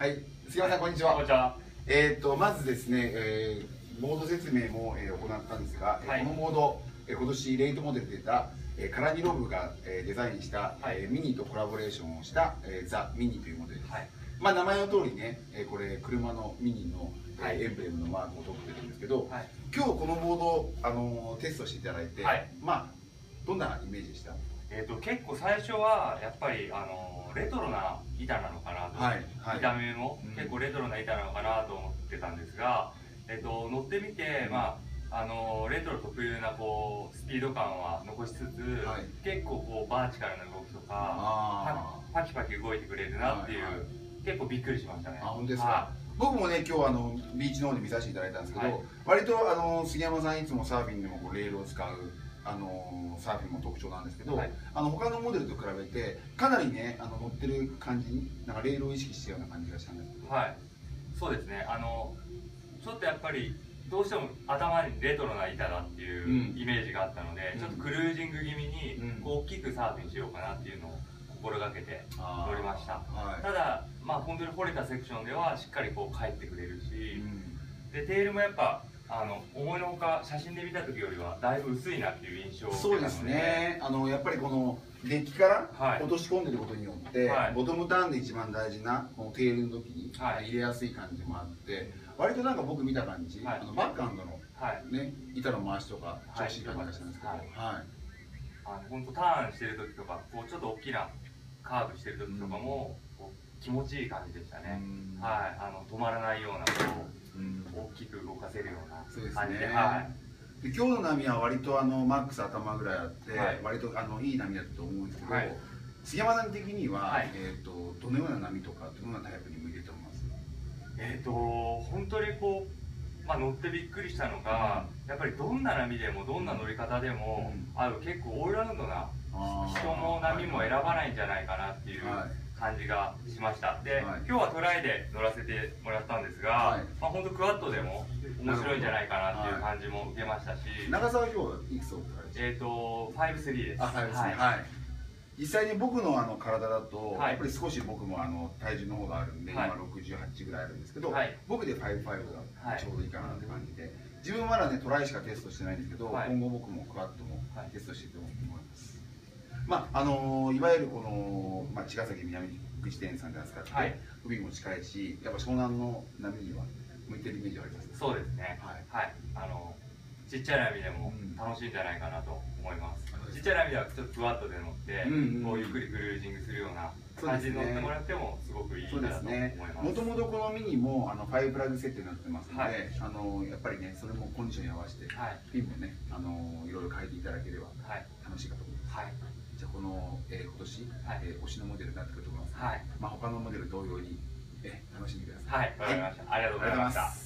はい、杉山さんこんにちは。こんにちは。えっ、とまずですね、えー、モード説明も、えー、行ったんですが、はいこのモード、えー、今年レイトモデルで出た、えー、カラニロブが、えー、デザインした、はいえーミニとコラボレーションをした、えー、ザ・ミニというモデルです。はい。まあ名前の通りね、えー、これ車のミニの、えーはいエンブレムのマークを取ってるんですけど、はい。今日このモードを、あのーテストしていただいて、はいまあどんなイメージでした？えっ、と結構最初はやっぱりあのレトロな板なのかなと、はいはい。見た目もうん。結構レトロな板なのかなと思ってたんですが、えっ、と乗ってみて、まああのレトロ特有なこうスピード感は残しつつ、はい。結構こうバーチカルな動きとかあパパキパキ動いてくれるなっていう、はいはい。結構びっくりしましたね。あ本当ですか？は僕もね今日あのビーチの方で見させていただいたんですけど、はい。割とあの杉山さんいつもサーフィンでもこうレールを使うあのサーフィンも特徴なんですけど、はい。あの他のモデルと比べてかなりねあの乗ってる感じになんかレールを意識したような感じがしたんです。けど、はい、そうですね。あのちょっとやっぱりどうしても頭にレトロな板だっていううん。イメージがあったので、うん。ちょっとクルージング気味に大きくサーフィンしようかなっていうのを心がけて乗りました。はい。ただまあ本当に掘れたセクションではしっかりこう帰ってくれるうし、ん。でテールもやっぱあの思いのほか写真で見た時よりはだいぶ薄いなっていう印象を受けたので。そうですね。あのやっぱりこのデッキからはい。落とし込んでることによって、はい。ボトムターンで一番大事なこのテールの時にはい。入れやすい感じもあって割となんか僕見た感じ、はい。あのバックハンドのはい。ね、板の回しとか調はい。子いい感じがしたんですけど、はい。はい。あの本当ターンしてる時とかこうちょっと大きなカーブしてる時とかも、こう気持ちいい感じでしたね、うん。はい、あの止まらないような大きく動かせるようなそうですね。感じで、はい、で今日の波は割とあのマックス頭ぐらいあって、はい。割とあのいい波だったと思うんですけど、はい。杉山さん的には、はい。えー、とどのような波とかどのようなタイプに向いてると思います？えっ、と本当にこう、まあ、乗ってびっくりしたのが、やっぱりどんな波でもどんな乗り方でもうん。合う結構オールラウンドな人も波も選ばないんじゃないかなっていうはい感じがしました。で、はい。今日はトライで乗らせてもらったんですが、はい。まあ、本当クワッドでも面白いんじゃないかなっていう感じも受けましたし、長澤今日はいくつおられてえっ、と5-3です。あはいはい。はい、実際に僕のあの体だと、はい。やっぱり少し僕もあの体重の方があるんで、はい。今68ぐらいあるんですけど、はい。僕で55がはいちょうどいいかなって感じで、自分まだねトライしかテストしてないんですけど、はい。今後僕もクワッドもはい。テストしていっても思います、まああのいわゆるこの、まあ、茅ヶ崎南口店さんで扱って、はい。海も近いしやっぱ湘南の波には向いてるイメージがありますそうですね。はい。はい、あのちっちゃい波でもうん。楽しいんじゃないかなと思います、そうですちっちゃい波ではちょっとクワッドで乗って、うんうんこうゆっくりクルージングするような感じで乗ってもらってもすごくいいなと思います。もともとこのミニもあのファイブプラグ設定になってますので、はい。あのやっぱりねそれもコンディションに合わせて、はい。ピンもねあのいろいろ変えていただければはい。楽しいかと思いますはいじゃあこの、えー今年、はい。えー推しのモデルになってくると思います、はい。まあ他のモデル同様に、えー楽しんでください。はい。わかりました、ありがとうございました